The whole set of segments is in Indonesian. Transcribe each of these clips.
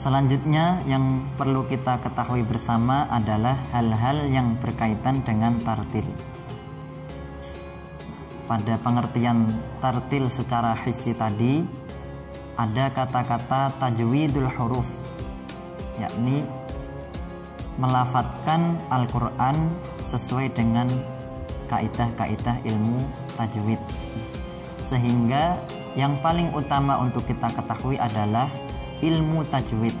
Selanjutnya yang perlu kita ketahui bersama adalah hal-hal yang berkaitan dengan tartil. Pada pengertian tartil secara hissi tadi ada kata-kata tajwidul huruf yakni melafatkan Al-Qur'an sesuai dengan kaidah-kaidah ilmu tajwid. Sehingga yang paling utama untuk kita ketahui adalah ilmu tajwid.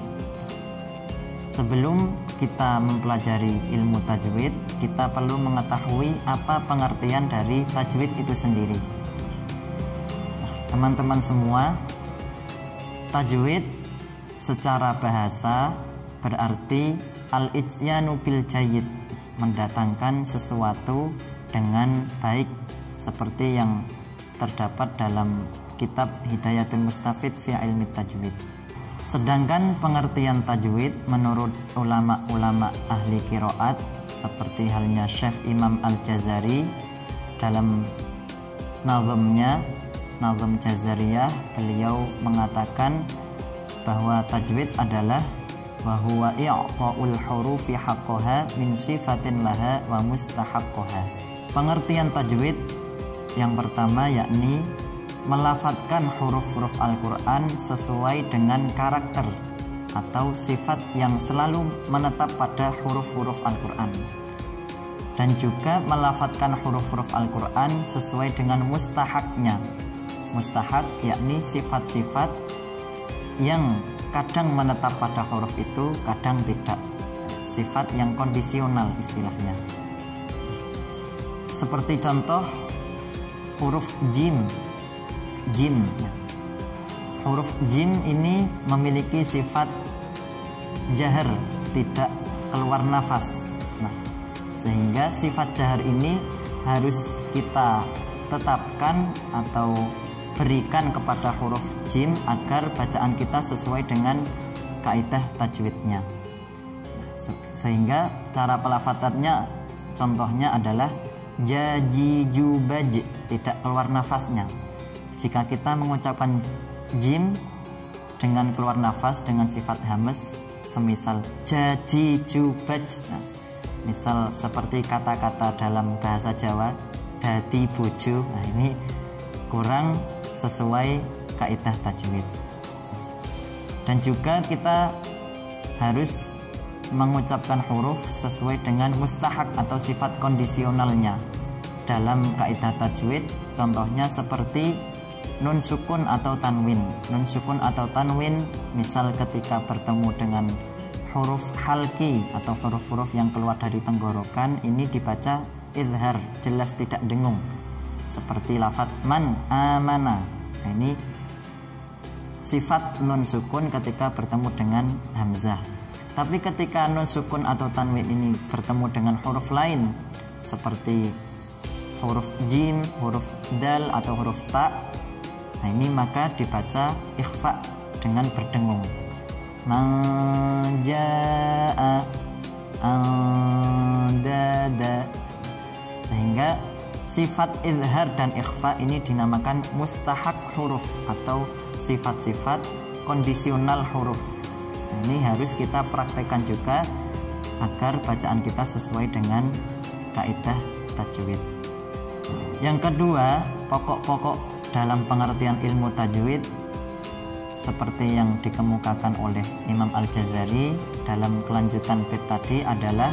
Sebelum kita mempelajari ilmu tajwid, kita perlu mengetahui apa pengertian dari tajwid itu sendiri. Teman-teman semua, tajwid secara bahasa berarti al-ijyanu bil jayyid, mendatangkan sesuatu dengan baik seperti yang terdapat dalam kitab Hidayatul Mustafid fi ilmi tajwid. Sedangkan pengertian tajwid menurut ulama-ulama ahli kiroat seperti halnya Syekh Imam Al-Jazari dalam nazamnya nazam Jazariyah beliau mengatakan bahwa tajwid adalah bahwa i'ta'ul hurufi haqqaha min sifatin laha wa mustahaqqaha. Pengertian tajwid yang pertama yakni melafatkan huruf-huruf Al-Quran sesuai dengan karakter atau sifat yang selalu menetap pada huruf-huruf Al-Quran. Dan juga melafatkan huruf-huruf Al-Quran sesuai dengan mustahaknya. Mustahak yakni sifat-sifat yang kadang menetap pada huruf itu kadang tidak. Sifat yang kondisional istilahnya. Seperti contoh huruf jim jim huruf jim ini memiliki sifat jahar tidak keluar nafas. Nah sehingga sifat jahar ini harus kita tetapkan atau berikan kepada huruf jim agar bacaan kita sesuai dengan kaidah tajwidnya. Sehingga cara pelafatannya contohnya adalah jaji jubaj tidak keluar nafasnya jika kita mengucapkan jim dengan keluar nafas dengan sifat hames semisal jaji jubaj nah, misal seperti kata-kata dalam bahasa Jawa dadi bojo nah ini kurang sesuai kaidah tajwid. Dan juga kita harus mengucapkan huruf sesuai dengan mustahak atau sifat kondisionalnya dalam kaidah tajwid. Contohnya seperti nun sukun atau tanwin. Nun sukun atau tanwin misal ketika bertemu dengan huruf halki atau huruf-huruf yang keluar dari tenggorokan ini dibaca ilhar, jelas tidak dengung. Seperti lafat man amana. Nah, ini sifat nun sukun ketika bertemu dengan hamzah. Tapi ketika nun sukun atau tanwin ini bertemu dengan huruf lain seperti huruf jim, huruf dal atau huruf ta Nah ini maka dibaca ikhfa dengan berdengung. Manja'a andada sehingga sifat izhar dan ikhfa ini dinamakan mustahak huruf atau sifat-sifat kondisional huruf. Nah, ini harus kita praktekkan juga agar bacaan kita sesuai dengan kaidah tajwid. Yang kedua, pokok-pokok dalam pengertian ilmu tajwid seperti yang dikemukakan oleh Imam Al-Jazari dalam kelanjutan bait tadi adalah